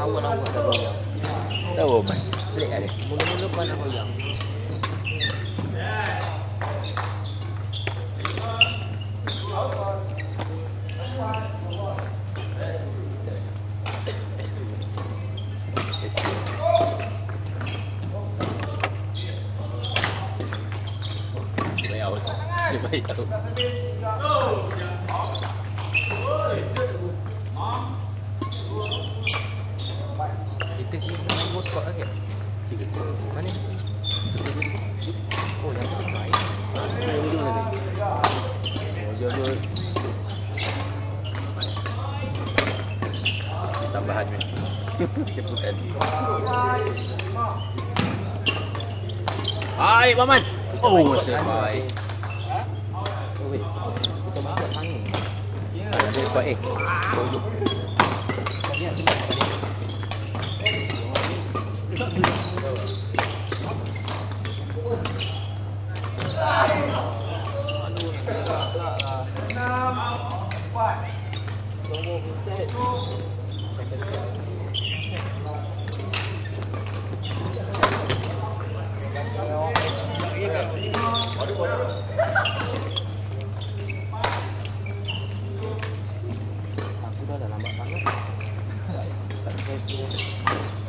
awal-awal tak goyang. Tahu man. Pelik ada. Mula-mula kau nak goyang. Saya tahu. Main workout lagi. Tiga. Mana? Oh, yang tu main. Oh. Tambahan ni. Jemputan. Hai, Maman. Oh, sebaik. Oh, wait. Kita angin. Ada kuat eh. Oh, Aku dah lambat sangat. Tak ada saya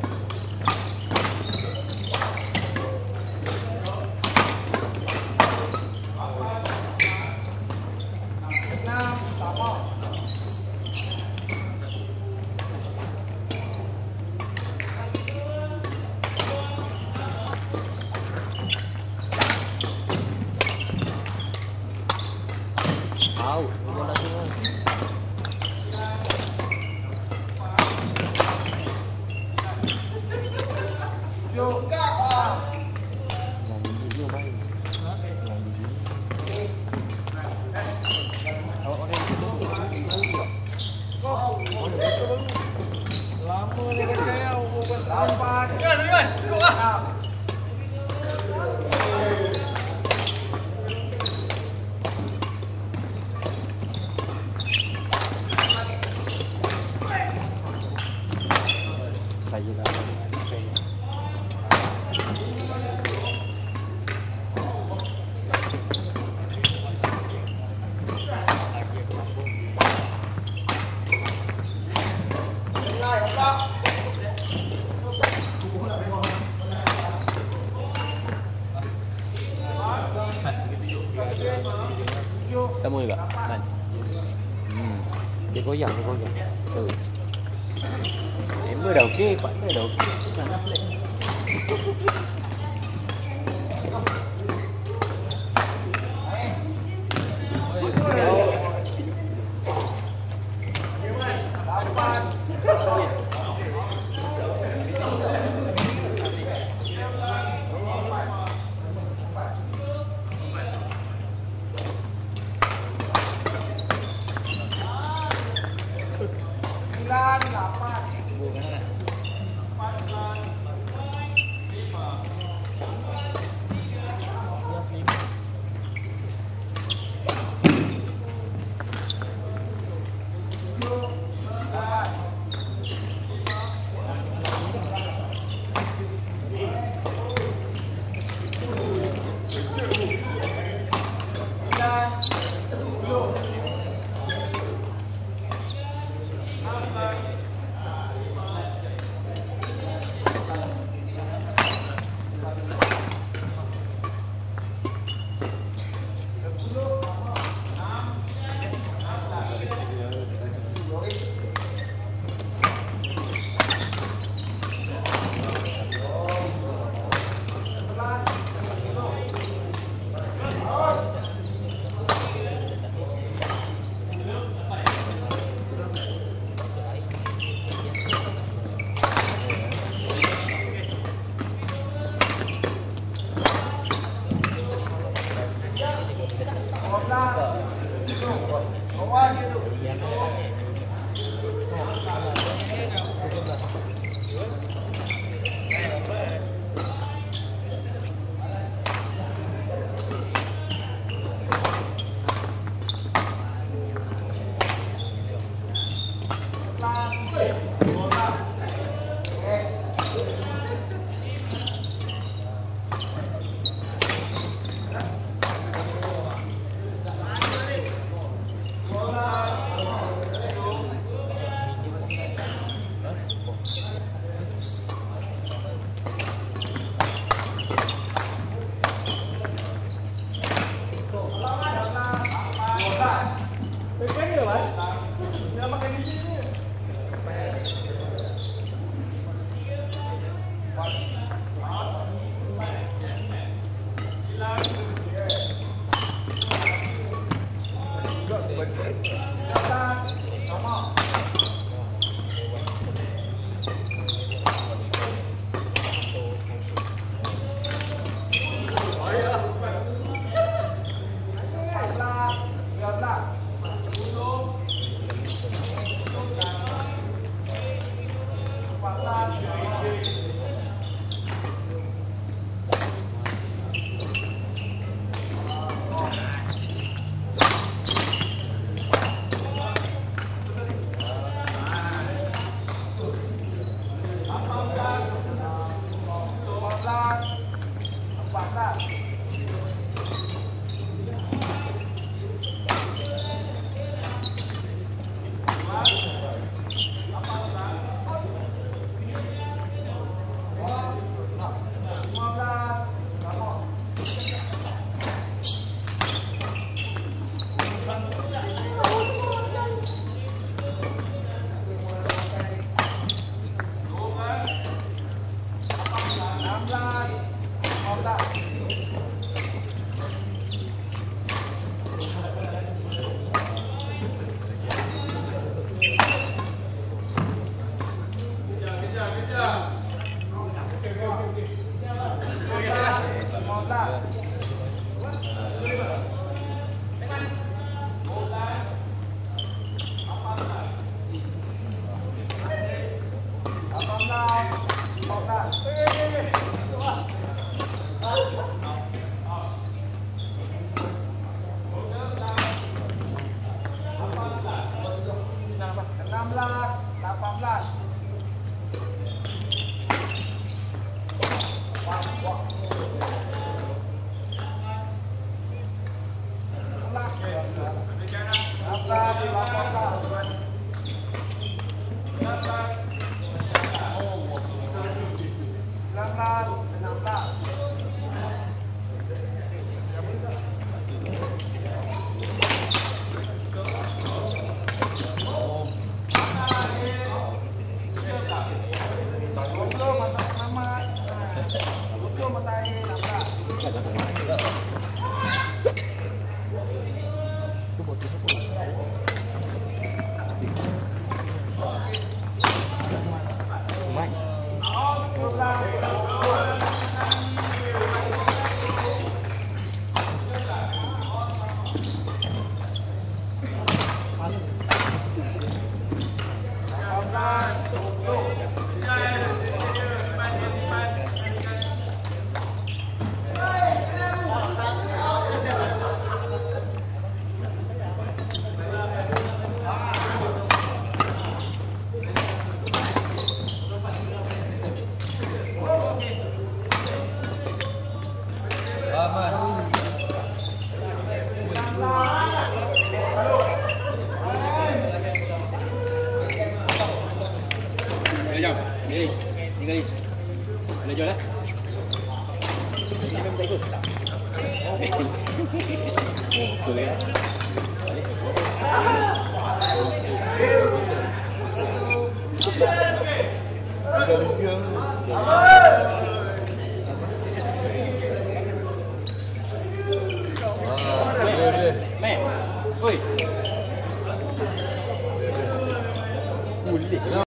Sama juga. Kan? Hmm. Dia goyang, dia goyang. Tahu. Member dah okey, partner dah okey.